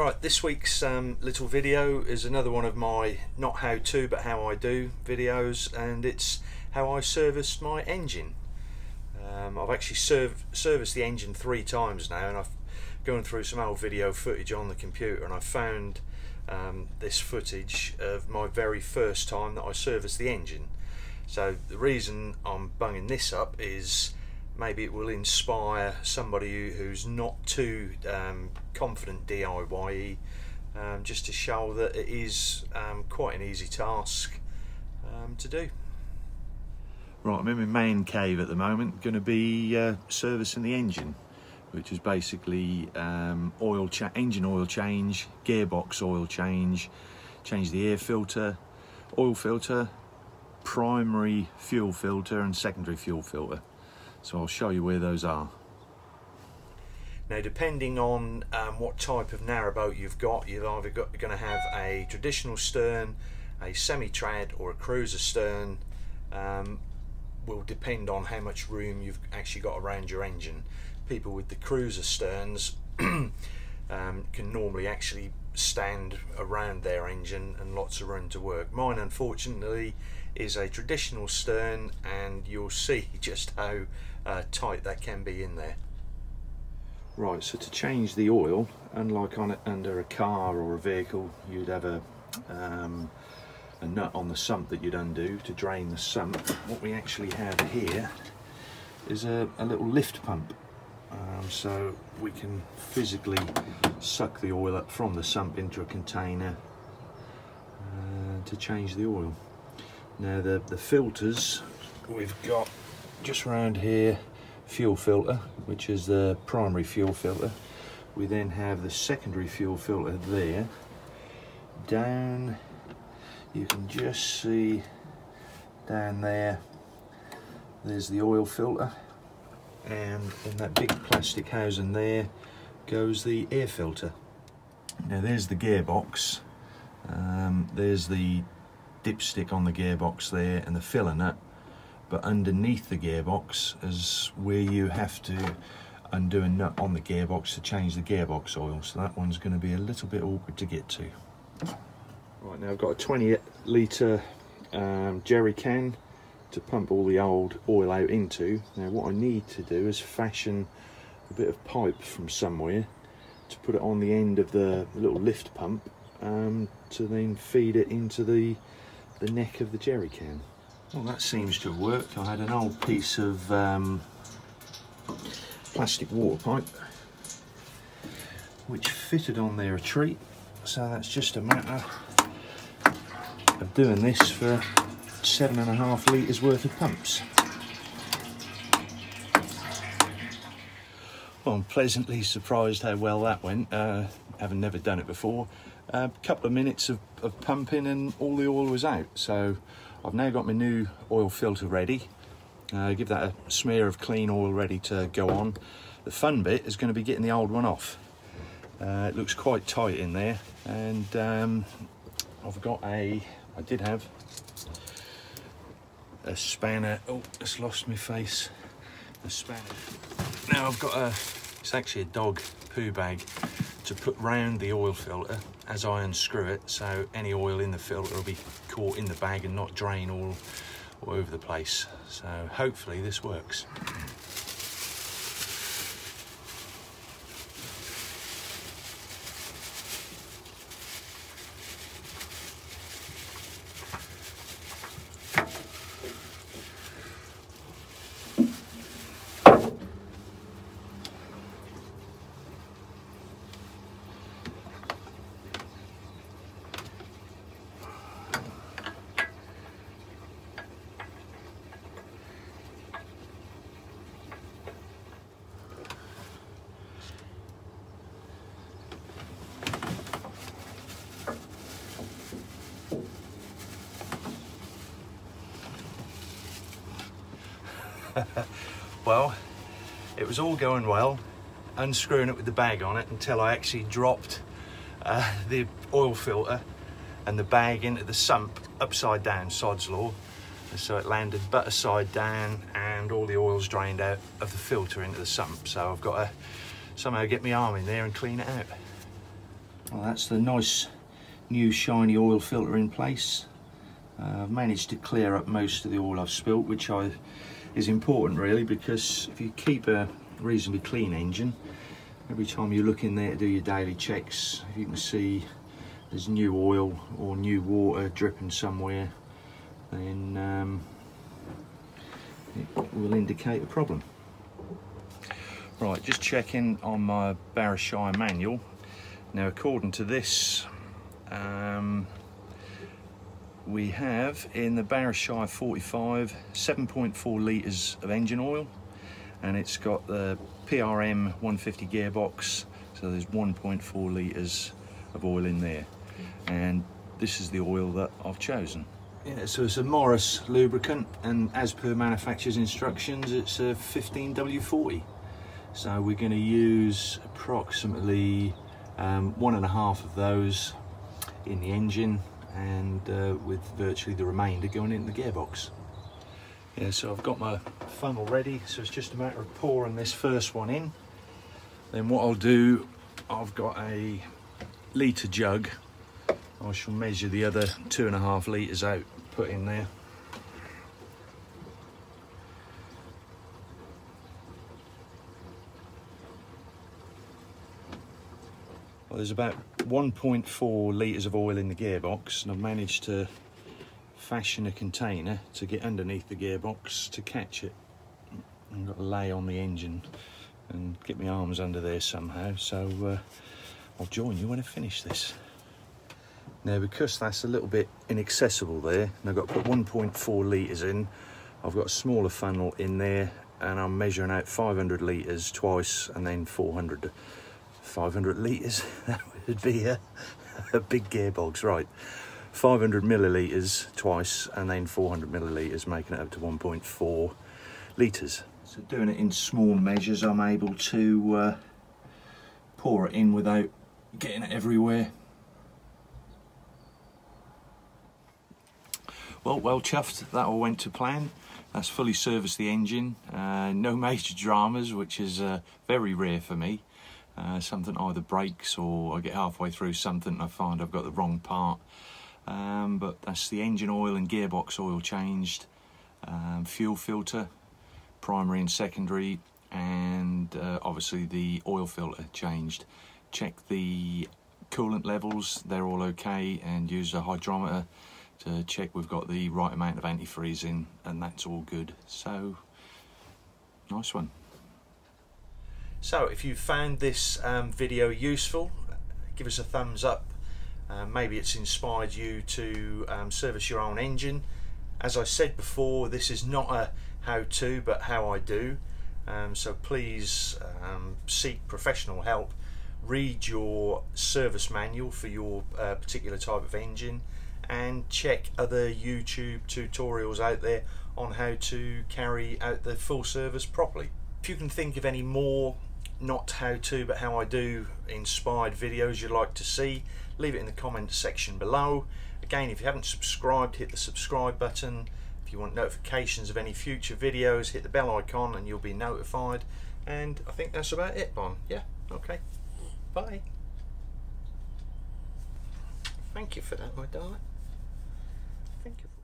Right, this week's um, little video is another one of my not how to but how I do videos and it's how I serviced my engine. Um, I've actually serv serviced the engine three times now and I've gone through some old video footage on the computer and I found um, this footage of my very first time that I serviced the engine. So the reason I'm bunging this up is maybe it will inspire somebody who's not too um, confident DIY um, just to show that it is um, quite an easy task um, to do. Right, I'm in my main cave at the moment, going to be uh, servicing the engine, which is basically um, oil engine oil change, gearbox oil change, change the air filter, oil filter, primary fuel filter and secondary fuel filter. So I'll show you where those are. Now depending on um, what type of narrowboat you've got, you've either got, going to have a traditional stern, a semi-trad or a cruiser stern. Um, will depend on how much room you've actually got around your engine. People with the cruiser sterns um, can normally actually stand around their engine and lots of room to work. Mine unfortunately is a traditional stern and you'll see just how uh, tight that can be in there. Right, so to change the oil, unlike on it under a car or a vehicle, you'd have a, um, a nut on the sump that you'd undo to drain the sump. What we actually have here is a, a little lift pump. Um, so we can physically suck the oil up from the sump into a container uh, to change the oil. Now the, the filters we've got just around here fuel filter which is the primary fuel filter. We then have the secondary fuel filter there. Down you can just see down there there's the oil filter and in that big plastic housing there goes the air filter. Now there's the gearbox. Um, there's the dipstick on the gearbox there and the filler nut. But underneath the gearbox is where you have to undo a nut on the gearbox to change the gearbox oil. So that one's going to be a little bit awkward to get to. Right now I've got a 20 litre um, jerry can to pump all the old oil out into now what I need to do is fashion a bit of pipe from somewhere to put it on the end of the little lift pump um, to then feed it into the the neck of the jerry can well, that seems to have worked. I had an old piece of um, plastic water pipe which fitted on there a treat. So that's just a matter of doing this for seven and a half litres worth of pumps. Well, I'm pleasantly surprised how well that went, uh, having never done it before. A uh, couple of minutes of, of pumping and all the oil was out. So I've now got my new oil filter ready. Uh, give that a smear of clean oil ready to go on. The fun bit is going to be getting the old one off. Uh, it looks quite tight in there and um, I've got a, I did have a spanner, oh it's lost my face, a spanner. Now I've got a, it's actually a dog poo bag to put round the oil filter as I unscrew it so any oil in the filter will be caught in the bag and not drain all, all over the place. So hopefully this works. well, it was all going well, unscrewing it with the bag on it until I actually dropped uh, the oil filter and the bag into the sump upside down, sod's law. And so it landed butter side down and all the oil's drained out of the filter into the sump. So I've got to somehow get my arm in there and clean it out. Well, that's the nice new shiny oil filter in place. Uh, I've managed to clear up most of the oil I've spilt, which I, is important really because if you keep a reasonably clean engine, every time you look in there to do your daily checks, if you can see there's new oil or new water dripping somewhere, then um, it will indicate a problem. Right, just checking on my Barrus Shire manual. Now, according to this, um, we have in the Barrus Shire 45 7.4 litres of engine oil and it's got the PRM 150 gearbox so there's 1.4 litres of oil in there. And this is the oil that I've chosen. Yeah, so it's a Morris lubricant and as per manufacturer's instructions it's a 15W40 so we're going to use approximately um, one and a half of those in the engine and uh, with virtually the remainder going in the gearbox. Yeah, so I've got my funnel ready, so it's just a matter of pouring this first one in. Then what I'll do, I've got a litre jug. I shall measure the other two and a half litres out, put in there. Well, there's about 1.4 litres of oil in the gearbox and I've managed to fashion a container to get underneath the gearbox to catch it. I've got to lay on the engine and get my arms under there somehow so uh, I'll join you when I finish this. Now because that's a little bit inaccessible there and I've got to put 1.4 litres in I've got a smaller funnel in there and I'm measuring out 500 litres twice and then 400 500 litres. that would be a, a big gearbox, right. 500 millilitres twice and then 400 millilitres, making it up to 1.4 litres. So doing it in small measures, I'm able to uh, pour it in without getting it everywhere. Well, well chuffed, that all went to plan. That's fully serviced the engine, uh, no major dramas, which is uh, very rare for me. Uh, something either breaks or I get halfway through something and I find I've got the wrong part. Um, but that's the engine oil and gearbox oil changed, um, fuel filter, primary and secondary, and uh, obviously the oil filter changed. Check the coolant levels, they're all okay, and use a hydrometer to check we've got the right amount of antifreeze in, and that's all good. So, nice one. So if you found this um, video useful, give us a thumbs up. Uh, maybe it's inspired you to um, service your own engine. As I said before, this is not a how-to, but how I do. Um, so please um, seek professional help. Read your service manual for your uh, particular type of engine and check other YouTube tutorials out there on how to carry out the full service properly. If you can think of any more not how to but how I do inspired videos you'd like to see leave it in the comments section below. Again if you haven't subscribed hit the subscribe button. If you want notifications of any future videos hit the bell icon and you'll be notified. And I think that's about it Bon. Yeah okay. Bye. Thank you for that my darling. Thank you